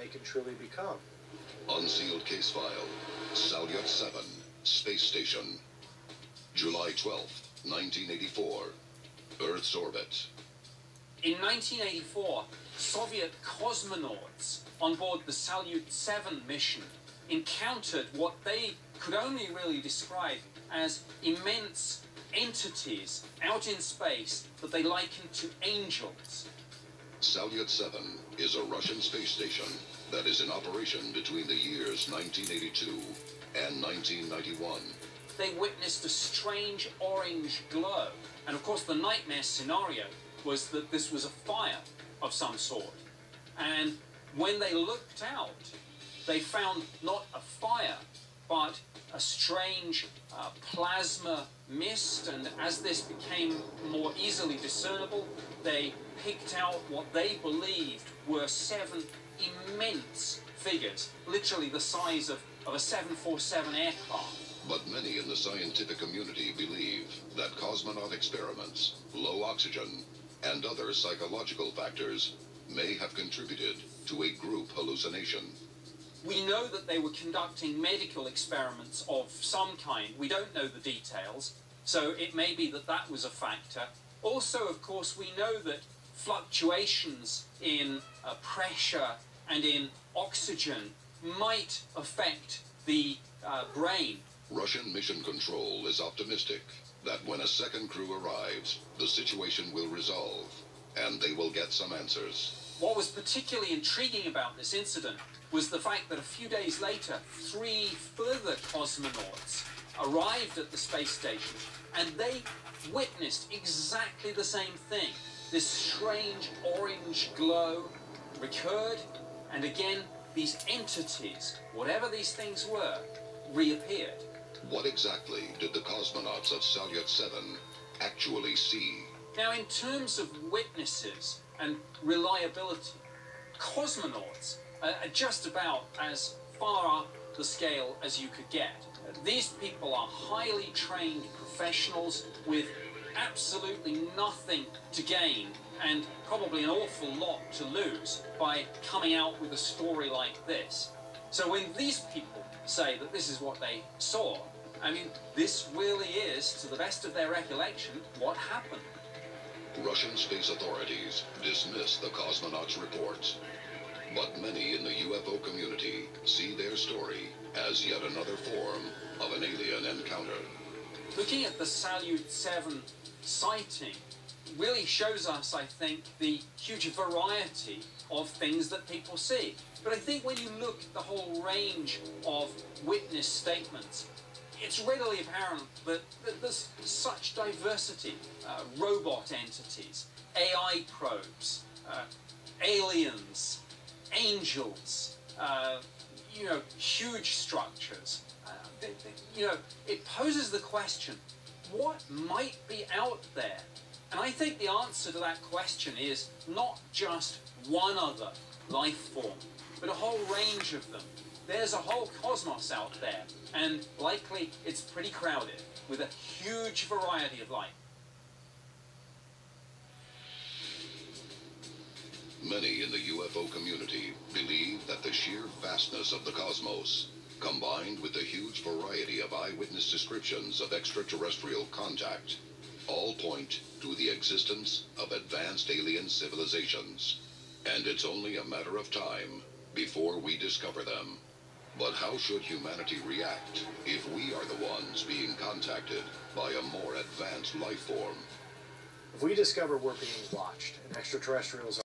they can truly become. Unsealed case file. Salyut 7, Space Station. July 12, 1984. Earth's orbit. In 1984, Soviet cosmonauts on board the Salyut 7 mission encountered what they could only really describe as immense entities out in space that they likened to angels. Salyut 7 is a Russian space station that is in operation between the years 1982 and 1991. They witnessed a strange orange glow. And of course, the nightmare scenario was that this was a fire of some sort. And when they looked out, they found not a fire, but a strange uh, plasma mist. And as this became more easily discernible, they picked out what they believed were seven immense figures, literally the size of, of a 747 aircraft. But many in the scientific community believe that cosmonaut experiments, low oxygen, and other psychological factors may have contributed to a group hallucination. We know that they were conducting medical experiments of some kind. We don't know the details, so it may be that that was a factor. Also, of course, we know that fluctuations in uh, pressure and in oxygen might affect the uh, brain. Russian Mission Control is optimistic that when a second crew arrives, the situation will resolve and they will get some answers. What was particularly intriguing about this incident was the fact that a few days later, three further cosmonauts arrived at the space station and they witnessed exactly the same thing. This strange orange glow recurred, and again, these entities, whatever these things were, reappeared. What exactly did the cosmonauts of Salyut 7 actually see? Now, in terms of witnesses and reliability, cosmonauts are just about as far up the scale as you could get. These people are highly trained professionals with absolutely nothing to gain and probably an awful lot to lose by coming out with a story like this. So when these people say that this is what they saw, I mean, this really is, to the best of their recollection, what happened. Russian space authorities dismiss the cosmonauts' reports, but many in the UFO community see their story as yet another form of an alien encounter. Looking at the Salyut 7 sighting really shows us, I think, the huge variety of things that people see. But I think when you look at the whole range of witness statements, it's readily apparent that, that there's such diversity. Uh, robot entities, AI probes, uh, aliens, angels, uh, you know, huge structures. Uh, they, they, you know, it poses the question, what might be out there? And I think the answer to that question is not just one other life form, but a whole range of them. There's a whole cosmos out there, and likely it's pretty crowded with a huge variety of life. Many in the UFO community believe that the sheer vastness of the cosmos, combined with the huge variety of eyewitness descriptions of extraterrestrial contact, all point to the existence of advanced alien civilizations. And it's only a matter of time before we discover them. But how should humanity react if we are the ones being contacted by a more advanced life form? If we discover we're being watched and extraterrestrials